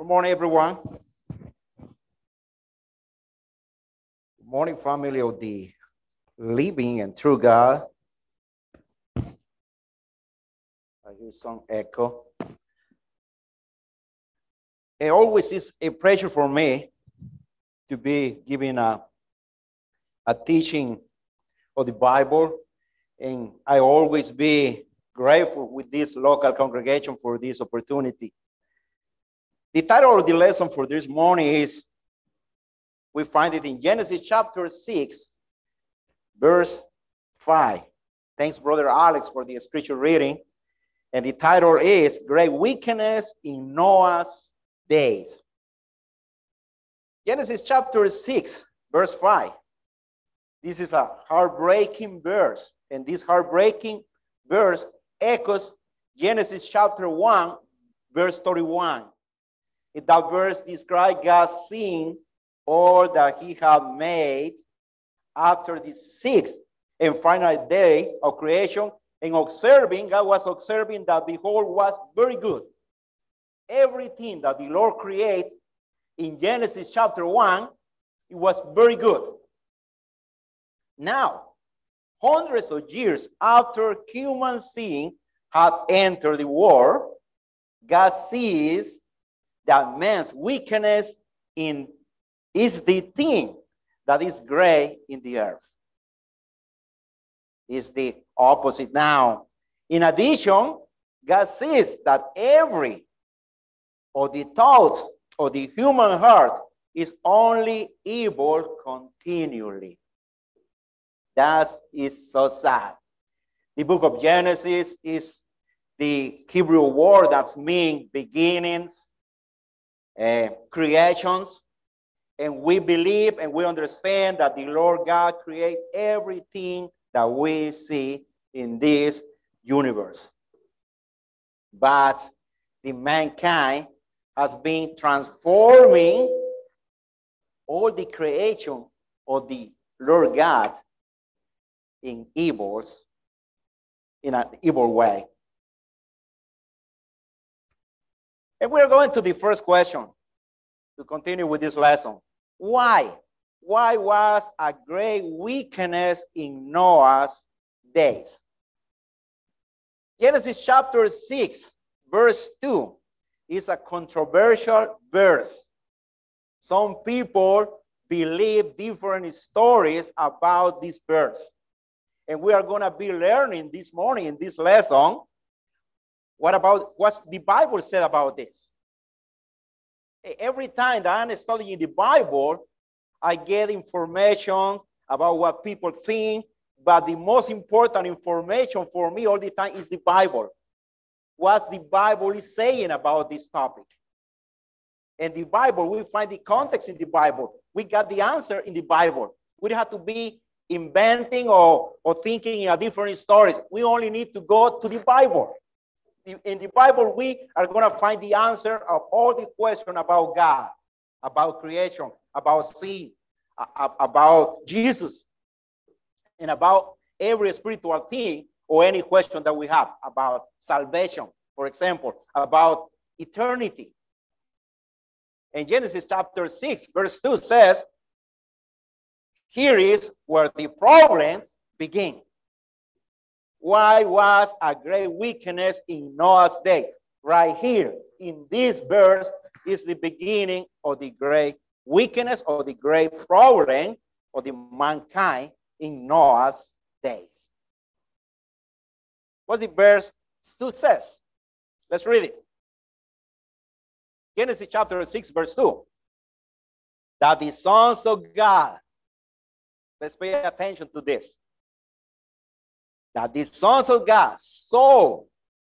Good morning, everyone. Good morning, family of the living and true God. I hear some echo. It always is a pleasure for me to be giving a, a teaching of the Bible, and I always be grateful with this local congregation for this opportunity. The title of the lesson for this morning is we find it in Genesis chapter 6, verse 5. Thanks, Brother Alex, for the scripture reading. And the title is Great Wickedness in Noah's Days. Genesis chapter 6, verse 5. This is a heartbreaking verse. And this heartbreaking verse echoes Genesis chapter 1, verse 31. That verse describes God seeing all that he had made after the sixth and final day of creation and observing, God was observing that behold was very good. Everything that the Lord created in Genesis chapter 1, it was very good. Now, hundreds of years after human sin had entered the world, God sees that man's weakness in is the thing that is gray in the earth. Is the opposite now. In addition, God sees that every or the thoughts or the human heart is only evil continually. That is so sad. The book of Genesis is the Hebrew word that's mean beginnings, uh, creations, and we believe and we understand that the Lord God created everything that we see in this universe. But the mankind has been transforming all the creation of the Lord God in evils, in an evil way. And we're going to the first question to continue with this lesson. Why? Why was a great weakness in Noah's days? Genesis chapter 6, verse 2 is a controversial verse. Some people believe different stories about this verse. And we are going to be learning this morning in this lesson what about what the Bible said about this. Every time that I'm studying the Bible, I get information about what people think, but the most important information for me all the time is the Bible. What the Bible is saying about this topic. In the Bible, we find the context in the Bible. We got the answer in the Bible. We don't have to be inventing or, or thinking in a different stories. We only need to go to the Bible. In the Bible, we are going to find the answer of all the questions about God, about creation, about sin, about Jesus, and about every spiritual thing or any question that we have about salvation, for example, about eternity. And Genesis chapter 6, verse 2 says, Here is where the problems begin. Why was a great weakness in Noah's day? Right here in this verse is the beginning of the great weakness or the great problem of the mankind in Noah's days. What the verse 2 says? Let's read it. Genesis chapter 6, verse 2. That the sons of God, let's pay attention to this. That the sons of God saw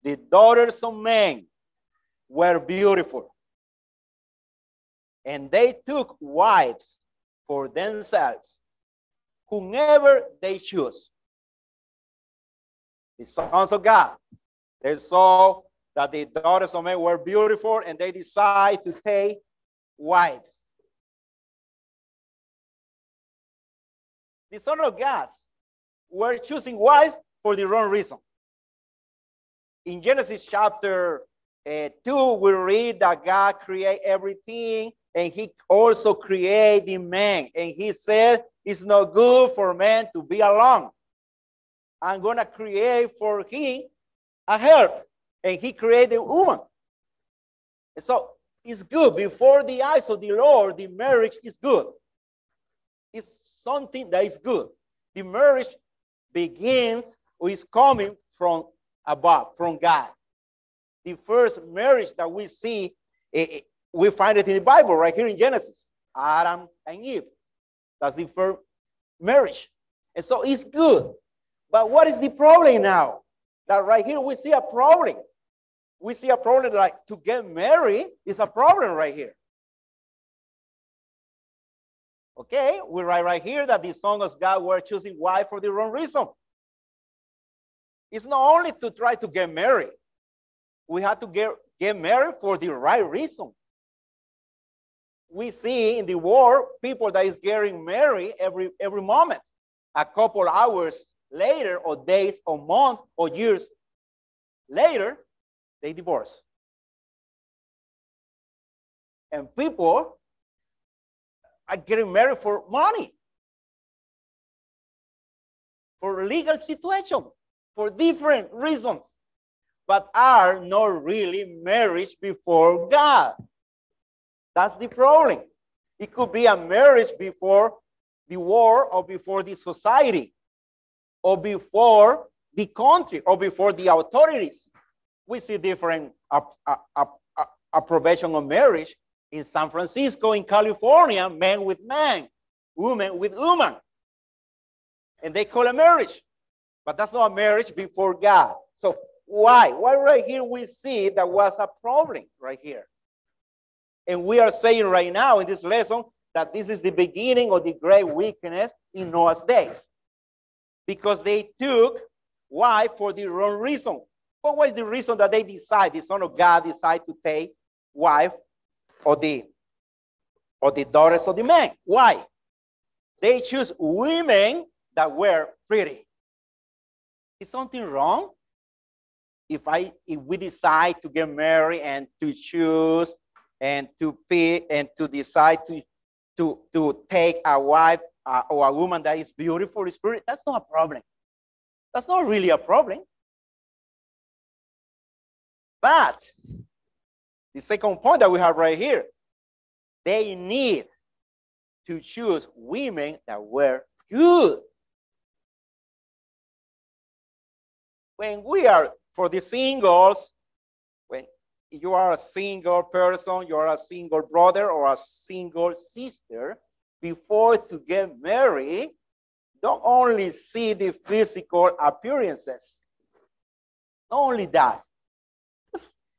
the daughters of men were beautiful and they took wives for themselves, whomever they choose. The sons of God, they saw that the daughters of men were beautiful and they decide to take wives. The sons of God were choosing wives for the wrong reason. In Genesis chapter uh, 2, we read that God create everything and he also created man. And he said, it's not good for man to be alone. I'm going to create for him a help. And he created a woman. So it's good. Before the eyes of the Lord, the marriage is good. It's something that is good. The marriage begins or is coming from above, from God. The first marriage that we see, eh, eh, we find it in the Bible right here in Genesis Adam and Eve. That's the first marriage. And so it's good. But what is the problem now? That right here we see a problem. We see a problem like to get married is a problem right here. Okay, we write right here that the sons of God were choosing wife for the wrong reason. It's not only to try to get married. We have to get, get married for the right reason. We see in the world people that is getting married every every moment. A couple hours later, or days, or months, or years later, they divorce. And people are getting married for money, for legal situation, for different reasons, but are not really married before God. That's the problem. It could be a marriage before the war or before the society or before the country or before the authorities. We see different approbation of marriage in San Francisco, in California, man with man, woman with woman. And they call a marriage. But that's not a marriage before God. So why? Why right here we see that was a problem right here. And we are saying right now in this lesson that this is the beginning of the great weakness in Noah's days. Because they took wife for the wrong reason. What was the reason that they decide, the son of God decide to take wife or the or the daughters of the men. Why? They choose women that were pretty. Is something wrong? If I if we decide to get married and to choose and to pick and to decide to to to take a wife uh, or a woman that is beautiful spirit, that's not a problem. That's not really a problem. But the second point that we have right here, they need to choose women that were good. When we are for the singles, when you are a single person, you are a single brother or a single sister, before to get married, don't only see the physical appearances. Not only that,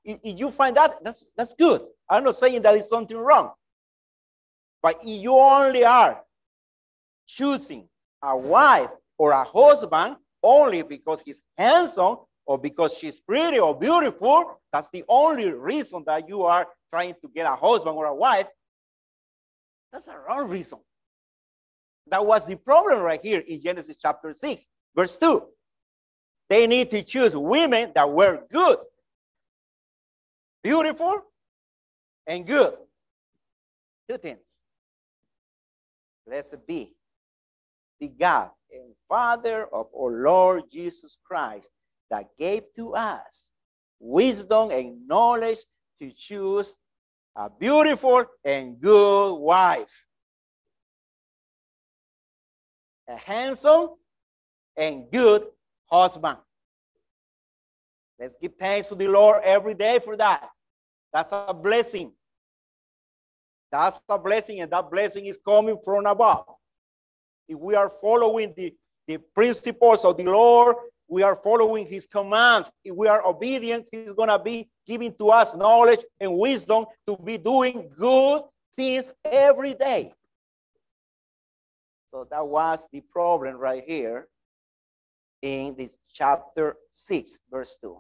if you find that, that's, that's good. I'm not saying that is something wrong. But if you only are choosing a wife or a husband only because he's handsome or because she's pretty or beautiful, that's the only reason that you are trying to get a husband or a wife. That's a wrong reason. That was the problem right here in Genesis chapter 6, verse 2. They need to choose women that were good beautiful and good. Two things. Blessed be the God and Father of our Lord Jesus Christ that gave to us wisdom and knowledge to choose a beautiful and good wife. A handsome and good husband. Let's give thanks to the Lord every day for that. That's a blessing. That's a blessing, and that blessing is coming from above. If we are following the, the principles of the Lord, we are following his commands. If we are obedient, he's going to be giving to us knowledge and wisdom to be doing good things every day. So that was the problem right here in this chapter 6, verse 2.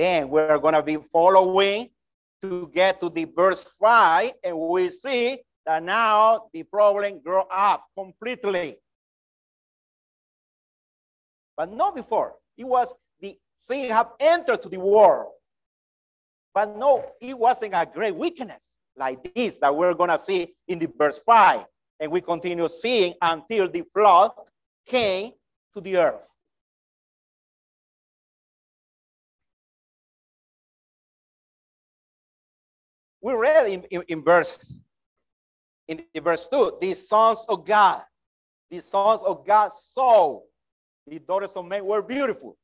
Then we're going to be following to get to the verse 5, and we see that now the problem grow up completely. But not before. It was the sin have entered to the world. But no, it wasn't a great weakness like this that we're going to see in the verse 5. And we continue seeing until the flood came to the earth. We read in, in, in verse in verse 2, the sons of God, the sons of God saw the daughters of men were beautiful.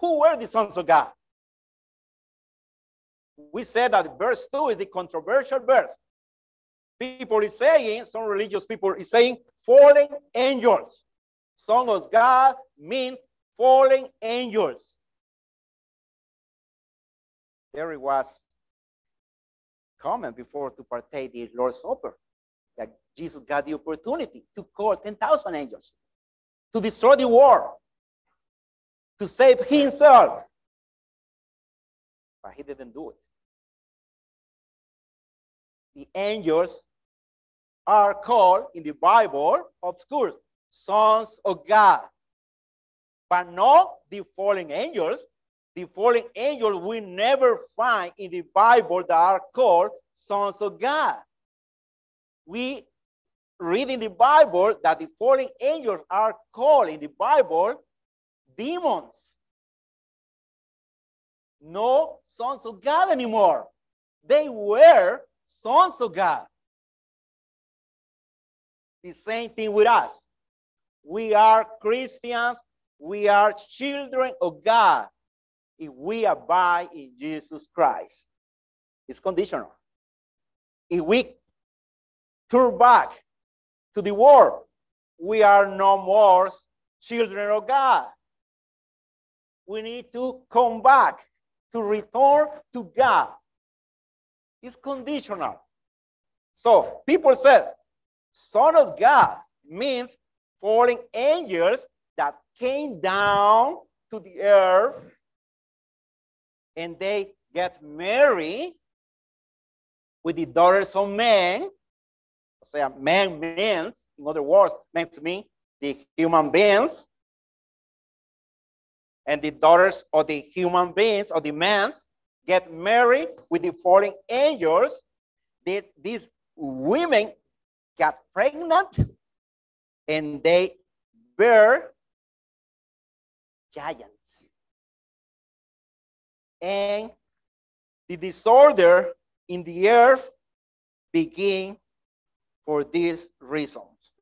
Who were the sons of God? We said that verse 2 is the controversial verse. People is saying, some religious people is saying, fallen angels. Son of God means fallen angels. There it was comment before to partake the Lord's Supper that Jesus got the opportunity to call 10,000 angels to destroy the war, to save himself. But he didn't do it. The angels are called in the Bible, of course, sons of God, but not the fallen angels. The fallen angels we never find in the Bible that are called sons of God. We read in the Bible that the fallen angels are called in the Bible demons. No sons of God anymore. They were sons of God. The same thing with us. We are Christians. We are children of God if we abide in Jesus Christ. It's conditional. If we turn back to the world, we are no more children of God. We need to come back to return to God. It's conditional. So people said, Son of God means fallen angels that came down to the earth and they get married with the daughters of men. Say, man means, in other words, meant to mean the human beings. And the daughters of the human beings or the men get married with the fallen angels. They, these women got pregnant and they bear giants. And the disorder in the earth begin for these reasons.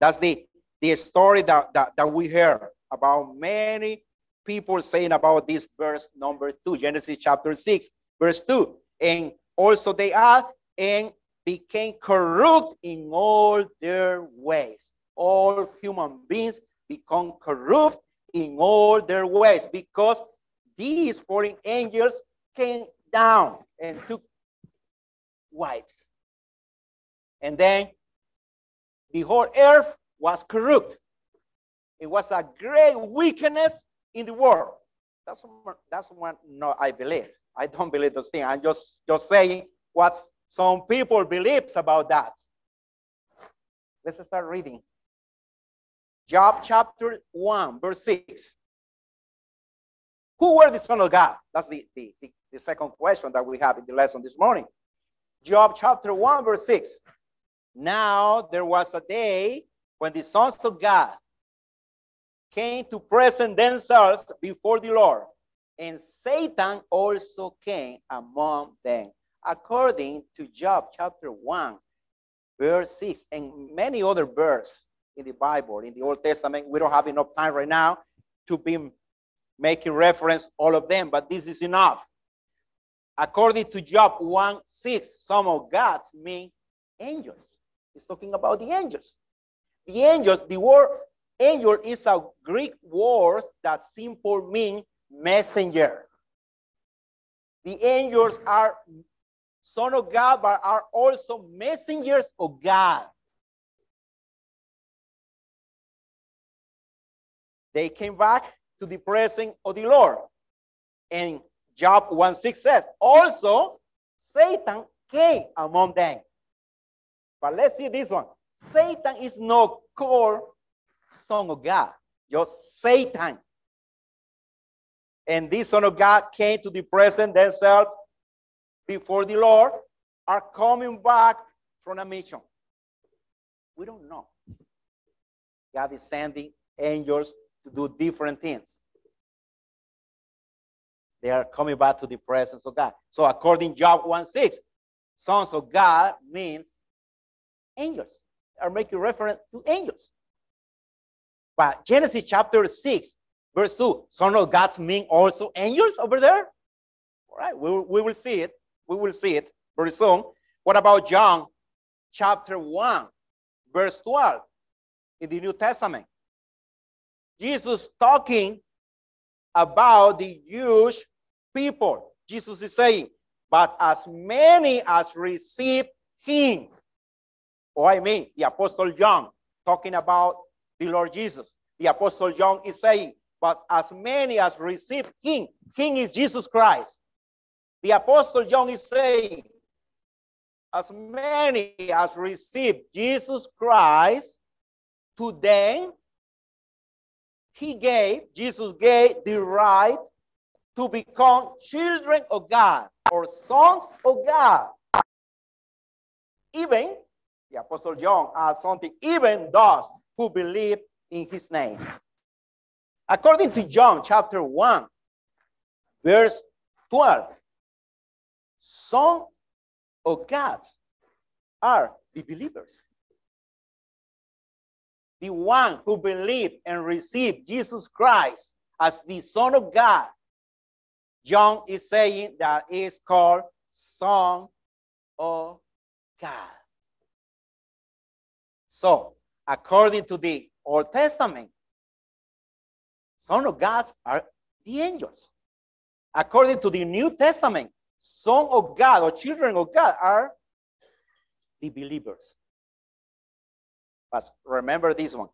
That's the, the story that, that, that we hear about many people saying about this verse number two, Genesis chapter 6, verse 2. And also they are and became corrupt in all their ways. All human beings become corrupt in all their ways because these fallen angels came down and took wives. And then the whole earth was corrupt. It was a great weakness in the world. That's what, that's what no, I believe. I don't believe those things. I'm just, just saying what some people believe about that. Let's start reading. Job chapter 1, verse 6. Who were the Son of God? That's the, the, the, the second question that we have in the lesson this morning. Job chapter 1, verse 6. Now there was a day when the sons of God came to present themselves before the Lord, and Satan also came among them, according to Job chapter 1, verse 6, and many other verses in the Bible, in the Old Testament. We don't have enough time right now to be making reference all of them, but this is enough. According to Job 1 6, some of God's mean angels. He's talking about the angels. The angels, the word angel is a Greek word that simple mean messenger. The angels are son of God, but are also messengers of God. They came back to the presence of the Lord. And Job 1 6 says, also Satan came among them. But let's see this one. Satan is not called son of God, just Satan. and this Son of God came to the present themselves before the Lord, are coming back from a mission. We don't know. God is sending angels to do different things. They are coming back to the presence of God. So according to Job 1 6, sons of God means angels. Are making reference to angels. But Genesis chapter 6, verse 2, son of God mean also angels over there? All right, we, we will see it. We will see it very soon. What about John chapter 1, verse 12 in the New Testament? Jesus talking about the Jewish people. Jesus is saying, but as many as receive him, or I mean, the Apostle John talking about the Lord Jesus. The Apostle John is saying, but as many as receive him, him is Jesus Christ. The Apostle John is saying, as many as receive Jesus Christ, to them he gave, Jesus gave the right to become children of God or sons of God. Even, the Apostle John adds something, even those who believe in his name. According to John chapter 1, verse 12, some of God are the believers. The one who believe and receive Jesus Christ as the Son of God John is saying that is called Son of God. So, according to the Old Testament, Son of God are the angels. According to the New Testament, Son of God or children of God are the believers. But remember this one.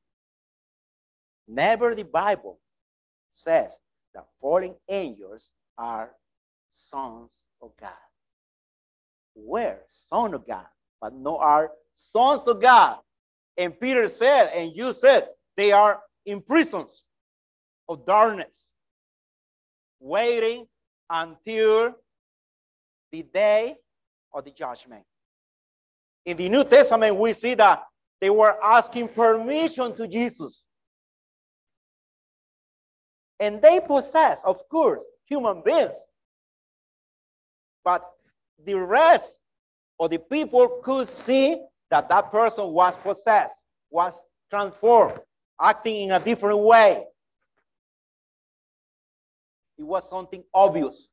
Never the Bible says that fallen angels are sons of God. Where? Son of God, but no are sons of God. And Peter said, and you said, they are in prisons of darkness, waiting until the day of the judgment. In the New Testament, we see that they were asking permission to Jesus. And they possess, of course, human beings. But the rest of the people could see that that person was possessed, was transformed, acting in a different way. It was something obvious.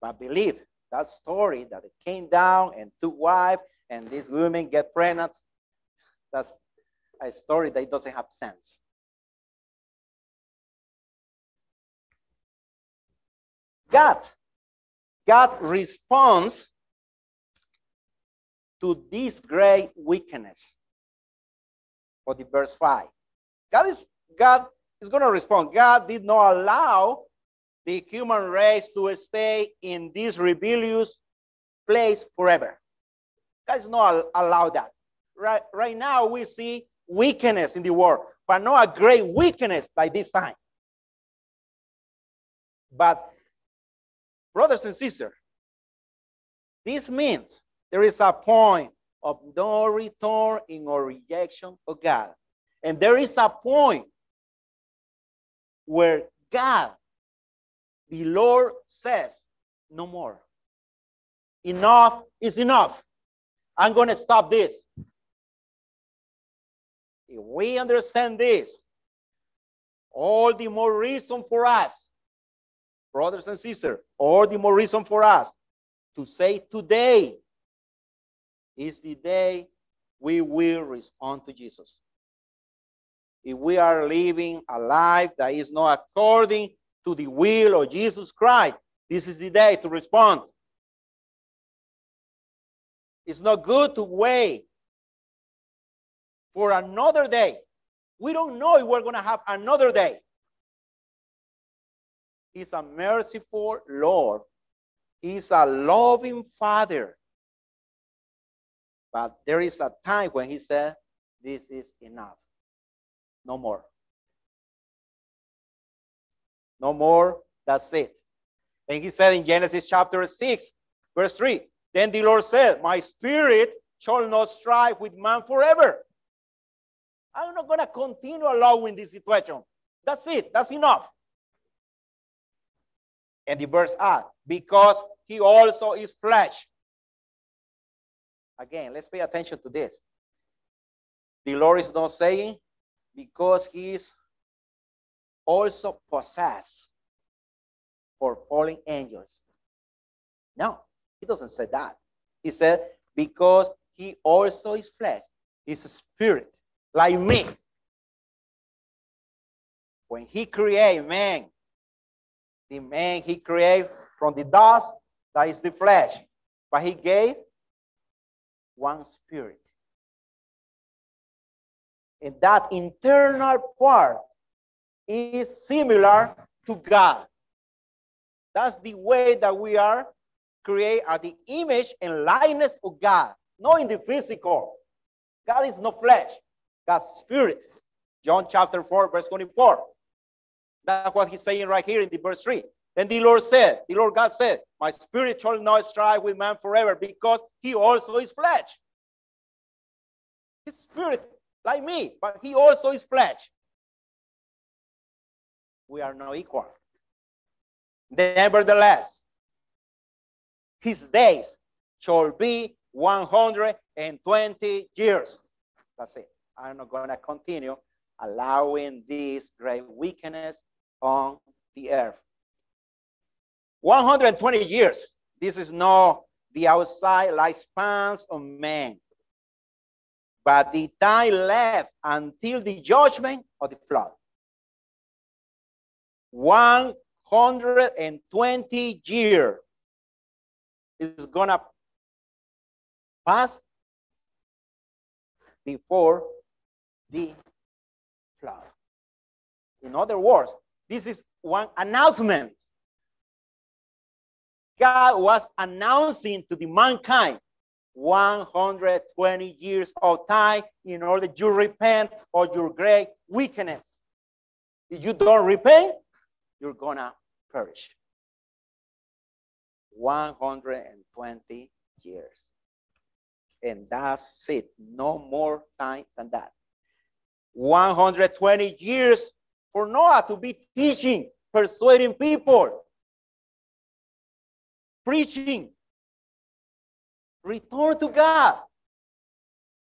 But believe that story that it came down and took wife and these women get pregnant, that's a story that doesn't have sense. God, God responds to this great weakness for the verse 5. God is God is going to respond. God did not allow the human race to stay in this rebellious place forever. God is not allow that. Right, right now we see weakness in the world, but not a great weakness by this time. But Brothers and sisters, this means there is a point of no return in our rejection of God. And there is a point where God, the Lord, says, No more. Enough is enough. I'm going to stop this. If we understand this, all the more reason for us brothers and sisters, all the more reason for us to say today is the day we will respond to Jesus. If we are living a life that is not according to the will of Jesus Christ, this is the day to respond. It's not good to wait for another day. We don't know if we're going to have another day. He's a merciful Lord. He's a loving Father. But there is a time when he said, This is enough. No more. No more. That's it. And he said in Genesis chapter 6, verse 3 Then the Lord said, My spirit shall not strive with man forever. I'm not going to continue allowing this situation. That's it. That's enough. And the verse add, because he also is flesh. Again, let's pay attention to this. The Lord is not saying because he is also possessed for fallen angels. No, he doesn't say that. He said, because he also is flesh, he's a spirit, like me. When he created man, the man he created from the dust, that is the flesh. But he gave one spirit. And that internal part is similar to God. That's the way that we are created at the image and likeness of God, not in the physical. God is not flesh, God's spirit. John chapter 4, verse 24. That's what he's saying right here in the verse 3. Then the Lord said, the Lord God said, My spirit shall not strive with man forever because he also is flesh. His spirit, like me, but he also is flesh. We are not equal. Nevertheless, his days shall be 120 years. That's it. I'm not going to continue allowing this great weakness on the earth. 120 years. This is not the outside lifespans of man, but the time left until the judgment of the flood. 120 years is going to pass before the flood. In other words, this is one announcement. God was announcing to the mankind 120 years of time in order to repent of your great weakness. If you don't repent, you're gonna perish. 120 years. And that's it. No more time than that. 120 years for Noah to be teaching, persuading people, preaching, return to God.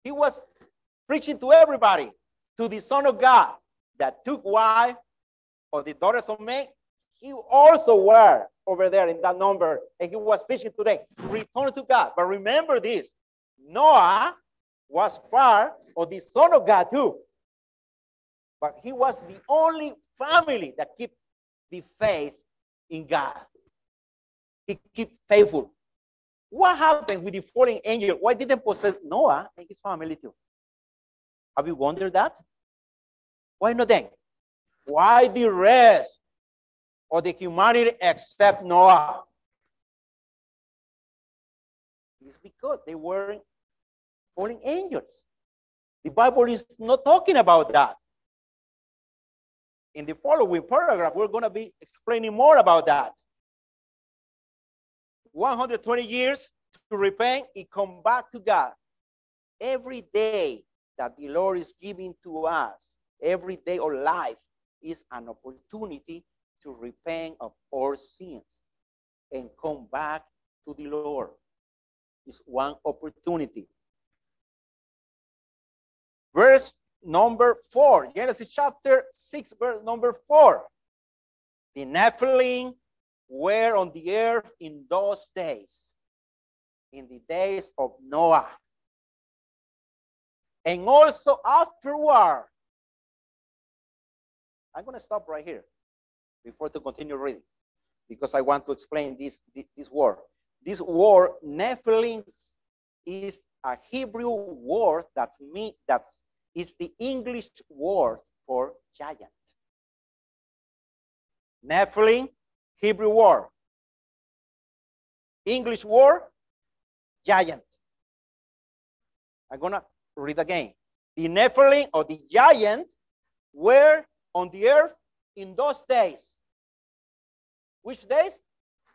He was preaching to everybody, to the Son of God that took wife of the daughters of men. He also were over there in that number, and he was teaching today, return to God. But remember this Noah was part of the Son of God too. But he was the only family that kept the faith in God. He kept faithful. What happened with the fallen angel? Why didn't possess Noah and his family too? Have you wondered that? Why not then? Why the rest of the humanity except Noah? It's because they weren't fallen angels. The Bible is not talking about that in the following paragraph, we're going to be explaining more about that. 120 years to repent and come back to God. Every day that the Lord is giving to us, every day of life is an opportunity to repent of all sins and come back to the Lord. It's one opportunity. Verse number four. Genesis chapter six, verse number four. The Nephilim were on the earth in those days, in the days of Noah. And also afterward. I'm going to stop right here before to continue reading because I want to explain this, this, this word. This word, Nephilim, is a Hebrew word that's me that's is the English word for giant. Nephilim, Hebrew word. English word, giant. I'm to read again. The Nephilim or the giant were on the earth in those days. Which days?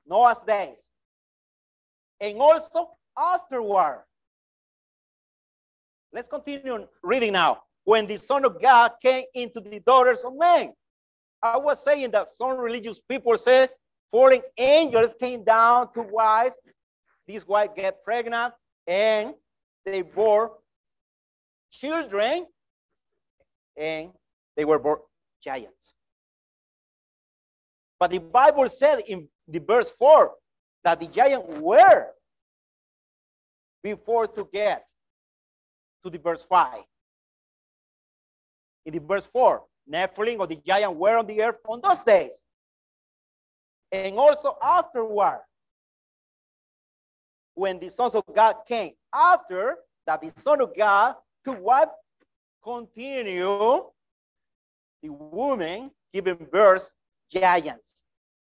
Noah's days. And also afterward. Let's continue reading now. When the Son of God came into the daughters of men. I was saying that some religious people said fallen angels came down to wives. These wives get pregnant and they bore children and they were born giants. But the Bible said in the verse 4 that the giants were before to get to the verse 5. In the verse 4, Nephilim or the giant were on the earth on those days. And also afterward, when the sons of God came, after that the son of God to what continue the woman giving birth giants,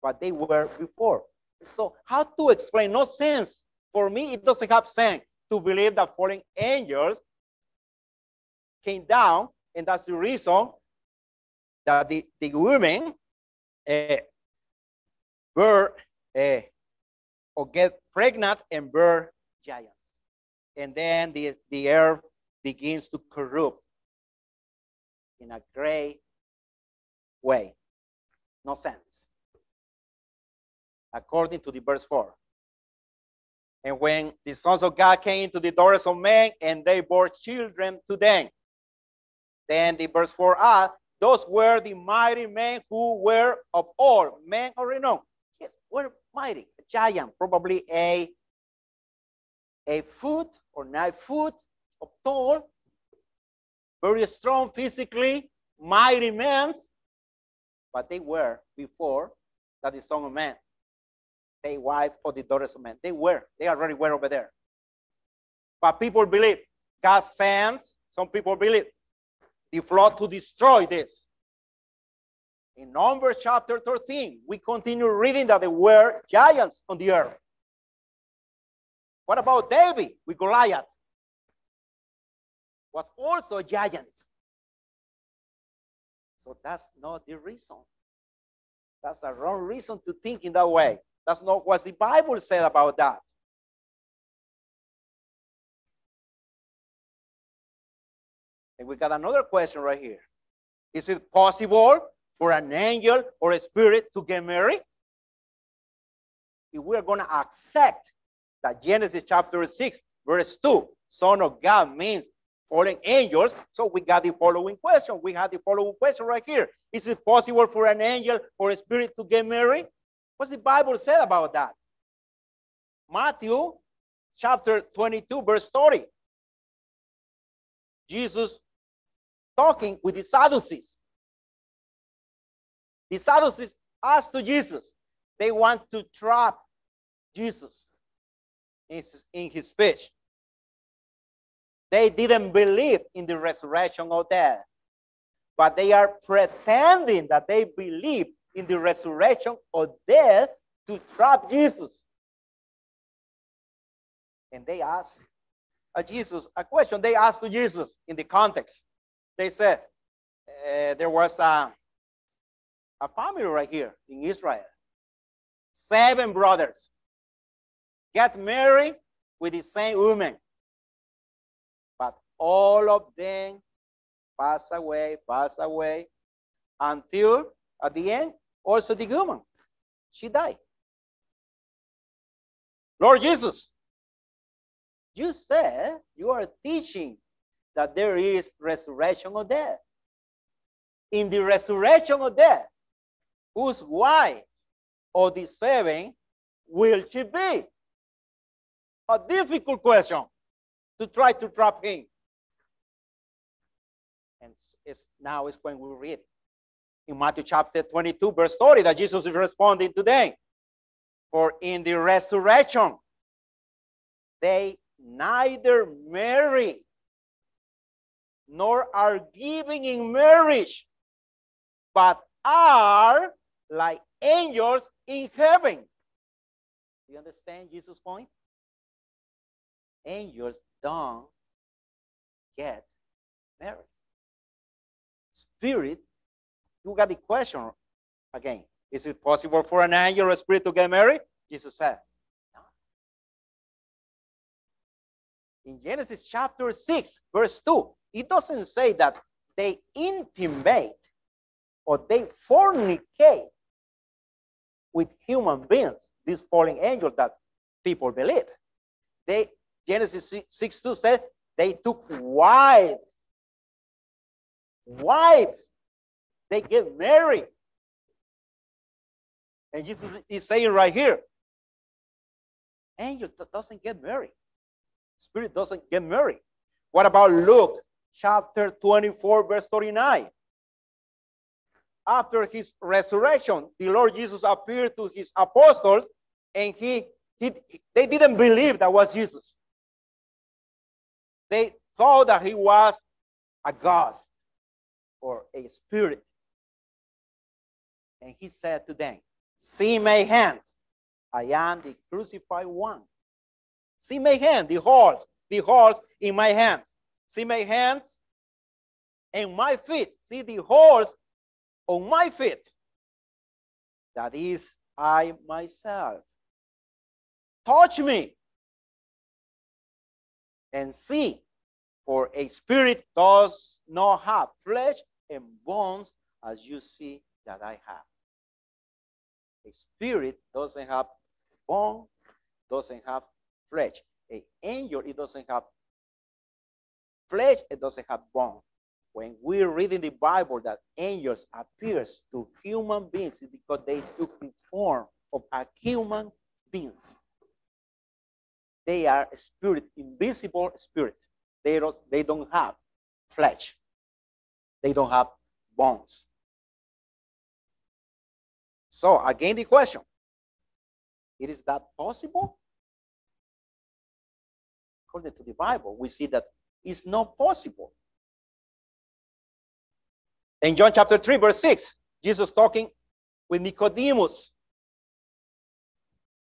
but they were before. So how to explain? No sense. For me, it doesn't have sense to believe that fallen angels came down, and that's the reason that the, the women uh, were uh, or get pregnant and bear giants. And then the, the earth begins to corrupt in a great way. No sense. According to the verse 4. And when the sons of God came into the daughters of men, and they bore children to them. Then the verse 4 ah, those were the mighty men who were of all men or renown. Yes, were mighty, a giant, probably a, a foot or nine foot of tall, very strong physically, mighty men, but they were before that the son of man, the wife or the daughters of men. They were, they already were over there. But people believe God sends, some people believe the flood to destroy this. In Numbers chapter 13, we continue reading that there were giants on the earth. What about David with Goliath? Was also a giant. So that's not the reason. That's a wrong reason to think in that way. That's not what the Bible said about that. And we got another question right here. Is it possible for an angel or a spirit to get married? If we're going to accept that Genesis chapter 6, verse 2, Son of God means fallen angels, so we got the following question. We have the following question right here. Is it possible for an angel or a spirit to get married? What's the Bible said about that? Matthew chapter 22, verse 30. Jesus talking with the Sadducees. The Sadducees asked to Jesus, they want to trap Jesus in his, in his speech. They didn't believe in the resurrection of death, but they are pretending that they believe in the resurrection of death to trap Jesus. And they asked uh, Jesus a question. They asked to Jesus in the context they said uh, there was a, a family right here in Israel. Seven brothers get married with the same woman. All of them pass away, pass away, until at the end, also the woman, she died. Lord Jesus, you said you are teaching that there is resurrection of death. In the resurrection of death, whose wife of the seven will she be? A difficult question to try to trap him. And it's, now is when we read in Matthew chapter 22, verse 30, that Jesus is responding to them. For in the resurrection, they neither marry nor are giving in marriage, but are like angels in heaven. Do you understand Jesus' point? Angels don't get married. Spirit, you got the question again. Is it possible for an angel or a spirit to get married? Jesus said, no. In Genesis chapter 6, verse 2, it doesn't say that they intimate or they fornicate with human beings, these fallen angels that people believe. They Genesis 6 2 said they took wives. Wives. They get married. And Jesus is saying right here, angels doesn't get married. Spirit doesn't get married. What about Luke chapter 24, verse 39? After his resurrection, the Lord Jesus appeared to his apostles and he, he they didn't believe that was Jesus. They thought that he was a ghost or a spirit. And he said to them, See my hands. I am the crucified one. See my hand, the holes, the holes in my hands. See my hands and my feet. See the holes on my feet. That is I myself. Touch me and see, for a spirit does not have flesh and bones as you see that I have. A spirit doesn't have bone, doesn't have flesh. An angel, it doesn't have flesh, it doesn't have bone. When we're reading the Bible that angels appears to human beings, because they took the form of a human beings. They are spirit, invisible spirit. They don't, they don't have flesh. They don't have bones. So again, the question, it is that possible? According to the Bible, we see that it's not possible. In John chapter 3, verse 6, Jesus talking with Nicodemus.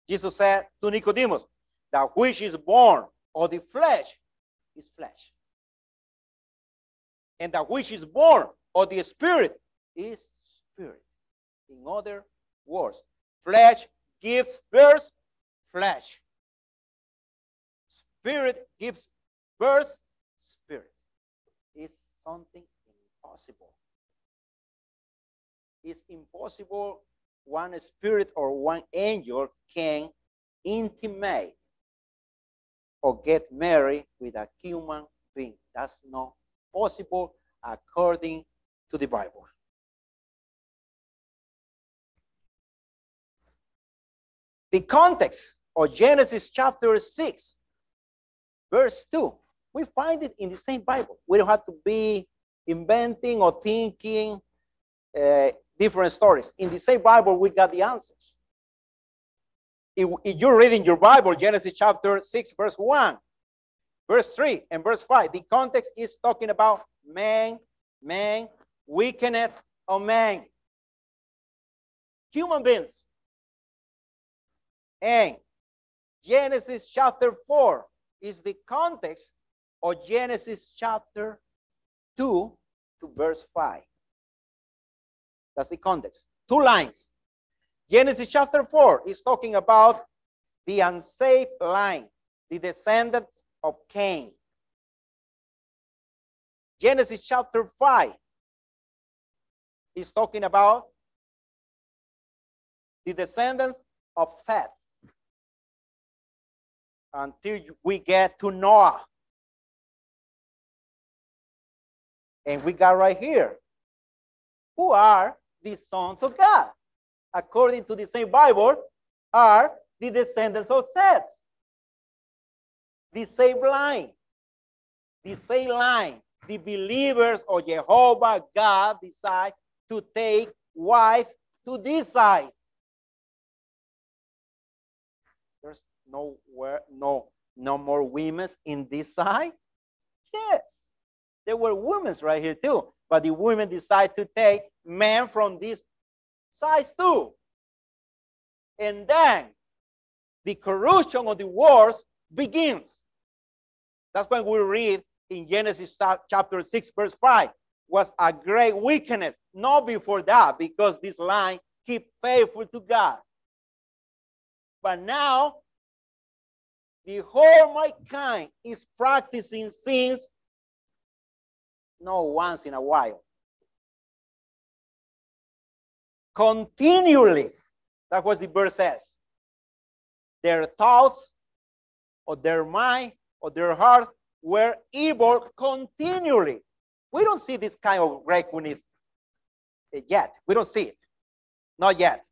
Jesus said to Nicodemus, that which is born of the flesh is flesh. And that which is born of the spirit is spirit. In other words, flesh gives birth, flesh. Spirit gives birth, spirit. Is something impossible. It's impossible one spirit or one angel can intimate or get married with a human being. That's not possible according to the Bible. The context of Genesis chapter 6, verse 2, we find it in the same Bible. We don't have to be inventing or thinking uh, different stories. In the same Bible, we got the answers if, if you're reading your Bible, Genesis chapter 6, verse 1, verse 3, and verse 5, the context is talking about man, man, weakness of man. Human beings. And Genesis chapter 4 is the context of Genesis chapter 2 to verse 5. That's the context. Two lines. Genesis chapter 4 is talking about the unsaved line, the descendants of Cain. Genesis chapter 5 is talking about the descendants of Seth until we get to Noah. And we got right here who are the sons of God according to the same Bible, are the descendants of Seth. The same line. The same line. The believers of Jehovah God decide to take wife to this side. There's nowhere, no, no more women in this side? Yes. There were women right here too. But the women decide to take men from this size too. And then the corruption of the wars begins. That's when we read in Genesis chapter 6, verse 5, was a great wickedness. Not before that, because this line keep faithful to God. But now, the whole mankind is practicing sins not once in a while. Continually. that was the verse says. Their thoughts or their mind or their heart were evil continually. We don't see this kind of reckoning eh, yet. We don't see it. Not yet.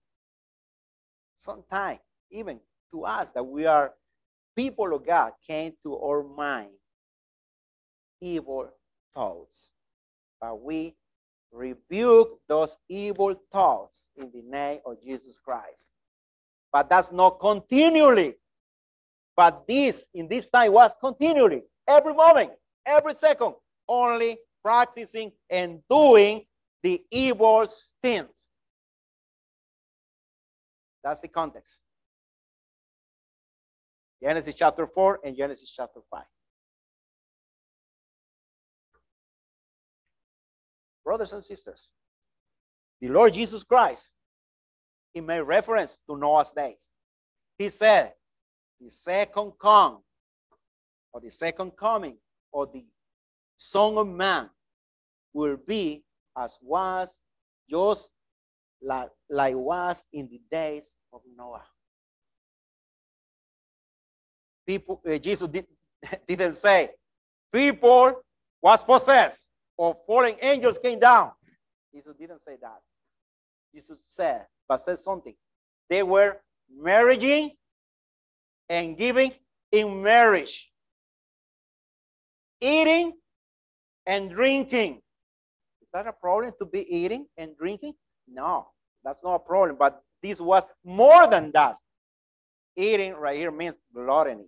Sometimes, even to us that we are people of God, came to our mind evil thoughts. But we rebuke those evil thoughts in the name of Jesus Christ. But that's not continually. But this, in this time, was continually, every moment, every second, only practicing and doing the evil things. That's the context. Genesis chapter 4 and Genesis chapter 5. Brothers and sisters, the Lord Jesus Christ, he made reference to Noah's days. He said, the second come, or the second coming, or the Son of Man will be as was just like, like was in the days of Noah. People, uh, Jesus did, didn't say people was possessed or fallen angels came down. Jesus didn't say that. Jesus said, but said something. They were marrying and giving in marriage, eating and drinking. Is that a problem to be eating and drinking? No, that's not a problem. But this was more than that. Eating right here means gluttony.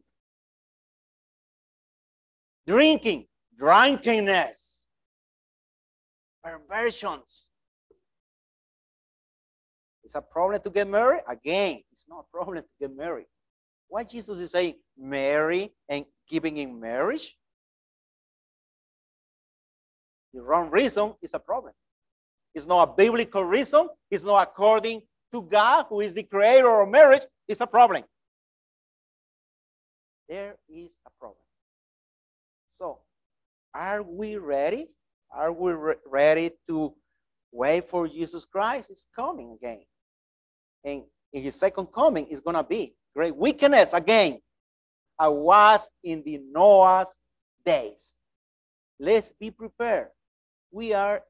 Drinking, drunkenness, perversions. It's a problem to get married? Again, it's not a problem to get married. Why Jesus is saying marry and giving in marriage? The wrong reason is a problem. It's not a biblical reason. It's not according to God, who is the creator of marriage. It's a problem. There is a problem. So, are we ready? Are we re ready to wait for Jesus Christ? He's coming again. And in his second coming is going to be great wickedness again. I was in the Noah's days. Let's be prepared. We are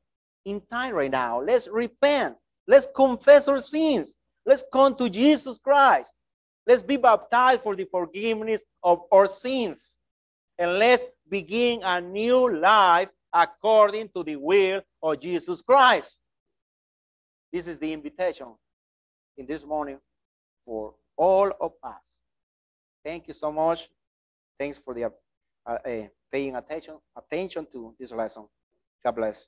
in time right now. Let's repent. Let's confess our sins. Let's come to Jesus Christ. Let's be baptized for the forgiveness of our sins. And let's begin a new life according to the will of Jesus Christ. This is the invitation in this morning for all of us. Thank you so much. Thanks for the uh, uh, paying attention attention to this lesson. God bless.